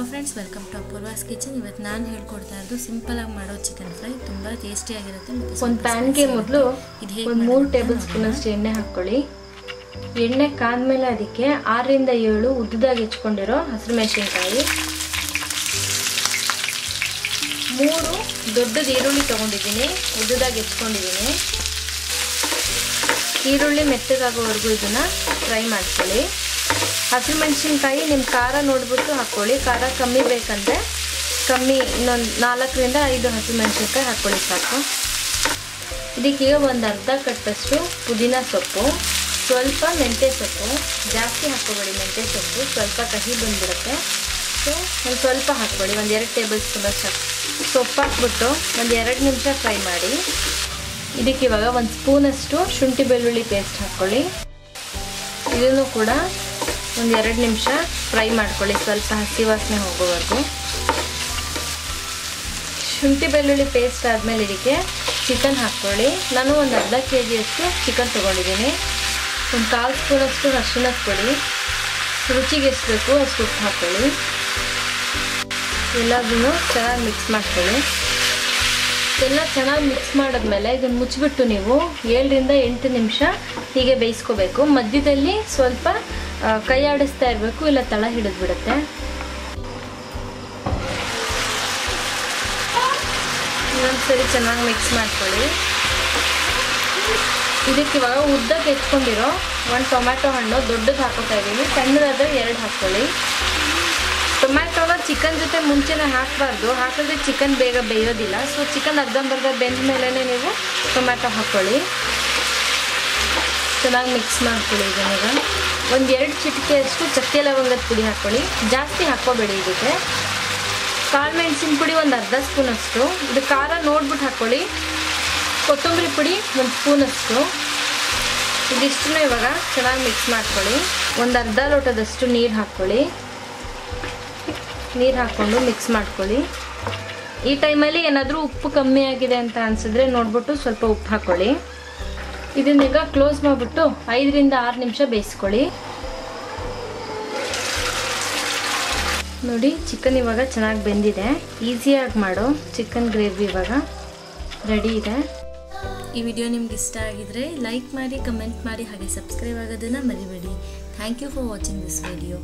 Hello friends welcome to Apoorva's kitchen ಇವತ್ತು ನಾನು ಹೇಳ್ಕೊಡ್ತಾ ಇರೋದು ಸಿಂಪಲಾಗಿ ಮಾಡೋ ಚಿಕನ್ ಫ್ರೈ ತುಂಬ ಟೇಸ್ಟಿಯಾಗಿರುತ್ತೆ ಆಗಿರುತ್ತೆ ಒಂದು ಪ್ಯಾನ್ಗೆ ಮೊದಲು. ಇದು. ಒಂದು ಮೂರು ಟೇಬಲ್ ಸ್ಪೂನ್. ಅಷ್ಟು ಎಣ್ಣೆ ಹಾಕ್ಕೊಳ್ಳಿ. ಎಣ್ಣೆ ಕಾದ್ಮೇಲೆ ಅದಕ್ಕೆ ಆರರಿಂದ ಏಳು ಉದ್ದದಾಗಿ ಹೆಚ್ಕೊಂಡಿರೋ ಹಸಿರು ಮೆಣಸಿನ್ಕಾಯಿ. ಮೂರು ದೊಡ್ಡದು ಈರುಳ್ಳಿ ತೊಗೊಂಡಿದ್ದೀನಿ ಉದ್ದದಾಗಿ ಹೆಚ್ಕೊಂಡಿದ್ದೀನಿ. ಈರುಳ್ಳಿ ಮೆತ್ತಗಾಗೋವರೆಗೂ ಇದನ್ನು ಫ್ರೈ ಮಾಡ್ಕೊಳ್ಳಿ. ಹಸಿರು ಮೆಣಸಿನ್ಕಾಯಿ ನಿಮ್ಮ ಖಾರ ನೋಡ್ಬಿಟ್ಟು ಹಾಕ್ಕೊಳ್ಳಿ ಖಾರ ಕಮ್ಮಿ ಬೇಕಂದರೆ ಕಮ್ಮಿ ಇನ್ನೊಂದು ನಾಲ್ಕರಿಂದ ಐದು ಹಸಿಮೆಣ್ಸಿನ್ಕಾಯಿ ಹಾಕ್ಕೊಳ್ಳಿ ಸಾಕು. ಇದಕ್ಕೆ ಒಂದು ಅರ್ಧ ಕಟ್ಟಷ್ಟು ಪುದೀನ ಸೊಪ್ಪು, ಸ್ವಲ್ಪ ಮೆಂತ್ಯ ಸೊಪ್ಪು, ಜಾಸ್ತಿ ಹಾಕ್ಕೊಬೇಡಿ ಮೆಂತ್ಯ ಸೊಪ್ಪು, ಸ್ವಲ್ಪ ಕಹಿ ಬಂದ್ಬಿಡುತ್ತೆ. ಸೊ ಒಂದು ಸ್ವಲ್ಪ ಹಾಕ್ಕೊಳ್ಳಿ, ಒಂದು ಎರಡು ಟೇಬಲ್ ಸ್ಪೂನ್ ಅಷ್ಟು ಸೊಪ್ಪು ಹಾಕ್ಬಿಟ್ಟು ಒಂದು ಎರಡು ನಿಮಿಷ ಫ್ರೈ ಮಾಡಿ. ಇದಕ್ಕೆ ಇವಾಗ ಒಂದು ಸ್ಪೂನಷ್ಟು ಶುಂಠಿ ಬೆಳ್ಳುಳ್ಳಿ ಪೇಸ್ಟ್ ಹಾಕ್ಕೊಳ್ಳಿ. ಇದನ್ನು ಕೂಡ ಒಂದು ಎರಡು ನಿಮಿಷ ಫ್ರೈ ಮಾಡ್ಕೊಳ್ಳಿ. ಸ್ವಲ್ಪ ಹಸಿ ವಾಸನೆ ಹೋಗೋವರೆಗೂ ಶುಂಠಿ ಬೆಳ್ಳುಳ್ಳಿ ಪೇಸ್ಟ್ ಆದಮೇಲೆ ಇದಕ್ಕೆ ಚಿಕನ್ ಹಾಕ್ಕೊಳ್ಳಿ. ನಾನು ಒಂದು ಅರ್ಧ ಕೆ ಜಿಯಷ್ಟು ಚಿಕನ್ ತೊಗೊಂಡಿದ್ದೀನಿ. ಒಂದು ಕಾಲು ಸ್ಪೂನಷ್ಟು ಅರಿಶಿಣದ ಪುಡಿ ರುಚಿಗೆ ಎಷ್ಟು ಬೇಕು ಅಷ್ಟು ಉಪ್ಪು ಹಾಕ್ಕೊಳ್ಳಿ. ಎಲ್ಲದನ್ನು ಚೆನ್ನಾಗಿ ಮಿಕ್ಸ್ ಮಾಡ್ಕೊಳ್ಳಿ. ಎಲ್ಲ ಚೆನ್ನಾಗಿ ಮಿಕ್ಸ್ ಮಾಡಿದ್ಮೇಲೆ ಇದನ್ನು ಮುಚ್ಚಿಬಿಟ್ಟು ನೀವು ಏಳರಿಂದ ಎಂಟು ನಿಮಿಷ ಹೀಗೆ ಬೇಯಿಸ್ಕೋಬೇಕು. ಮಧ್ಯದಲ್ಲಿ ಸ್ವಲ್ಪ ಕೈ ಆಡಿಸ್ತಾ ಇರಬೇಕು, ಇಲ್ಲ ತಳ ಹಿಡಿದ್ಬಿಡುತ್ತೆ ಇನ್ನೊಂದ್ಸರಿ ಚೆನ್ನಾಗಿ ಮಿಕ್ಸ್ ಮಾಡ್ಕೊಳ್ಳಿ. ಇದಕ್ಕೆ ಇವಾಗ ಉದ್ದಕ್ಕೆ ಹೆಚ್ಕೊಂಡಿರೋ ಒಂದು ಟೊಮ್ಯಾಟೊ ಹಣ್ಣು ದೊಡ್ಡದು ಹಾಕೋತಾ ಇದ್ದೀನಿ. ಸಣ್ಣದಾದ್ರೆ ಎರಡು ಹಾಕ್ಕೊಳ್ಳಿ ಟೊಮ್ಯಾಟೊನ ಚಿಕನ್ ಜೊತೆ ಮುಂಚೆನೇ ಹಾಕಬಾರ್ದು. ಹಾಕಿದ್ರೆ ಚಿಕನ್ ಬೇಗ ಬೇಯೋದಿಲ್ಲ. ಸೊ ಚಿಕನ್ ಅರ್ಧಂಬರ್ಧ ಬೆಂದ ಮೇಲೇ ನೀವು ಟೊಮ್ಯಾಟೊ ಹಾಕ್ಕೊಳ್ಳಿ ಚೆನ್ನಾಗಿ ಮಿಕ್ಸ್ ಮಾಡ್ಕೊಳ್ಳಿ ಇದನ್ನೀಗ ಒಂದು ಎರಡು ಚಿಟಿಕೆಯಷ್ಟು ಚಕ್ಕೆ ಲವಂಗದ ಪುಡಿ ಹಾಕ್ಕೊಳ್ಳಿ. ಜಾಸ್ತಿ ಹಾಕ್ಕೋಬೇಡಿ ಇದಕ್ಕೆ. ಕಾಳು ಮೆಣಸಿನ ಪುಡಿ ಒಂದು ಅರ್ಧ ಸ್ಪೂನಷ್ಟು. ಇದು ಖಾರ ನೋಡ್ಬಿಟ್ಟು ಹಾಕ್ಕೊಳ್ಳಿ. ಕೊತ್ತಂಬರಿ ಪುಡಿ ಒಂದು ಸ್ಪೂನಷ್ಟು. ಇದಿಷ್ಟನ್ನು ಇವಾಗ ಚೆನ್ನಾಗಿ ಮಿಕ್ಸ್ ಮಾಡ್ಕೊಳ್ಳಿ. ಒಂದು ಅರ್ಧ ಲೋಟದಷ್ಟು ನೀರು ಹಾಕ್ಕೊಳ್ಳಿ. ನೀರು ಹಾಕ್ಕೊಂಡು ಮಿಕ್ಸ್ ಮಾಡ್ಕೊಳ್ಳಿ. ಈ ಟೈಮಲ್ಲಿ ಏನಾದರೂ ಉಪ್ಪು ಕಮ್ಮಿ ಆಗಿದೆ ಅಂತ ಅನಿಸಿದ್ರೆ ನೋಡ್ಬಿಟ್ಟು ಸ್ವಲ್ಪ ಉಪ್ಪು ಹಾಕ್ಕೊಳ್ಳಿ. ಇದನ್ನೀಗ ಕ್ಲೋಸ್ ಮಾಡಿಬಿಟ್ಟು ಐದರಿಂದ ಆರು ನಿಮಿಷ ಬೇಯಿಸ್ಕೊಳ್ಳಿ. ನೋಡಿ ಚಿಕನ್ ಇವಾಗ ಚೆನ್ನಾಗಿ ಬೆಂದಿದೆ. ಈಸಿಯಾಗಿ ಮಾಡೋ. ಚಿಕನ್ ಗ್ರೇವಿ ಇವಾಗ ರೆಡಿ ಇದೆ. ಈ ವಿಡಿಯೋ ನಿಮ್ಗೆ ಇಷ್ಟ ಆಗಿದ್ರೆ ಲೈಕ್ ಮಾಡಿ ಕಮೆಂಟ್ ಮಾಡಿ, ಹಾಗೆ ಸಬ್ಸ್ಕ್ರೈಬ್ ಆಗೋದನ್ನು ಮರಿಬೇಡಿ. Thank you for watching this video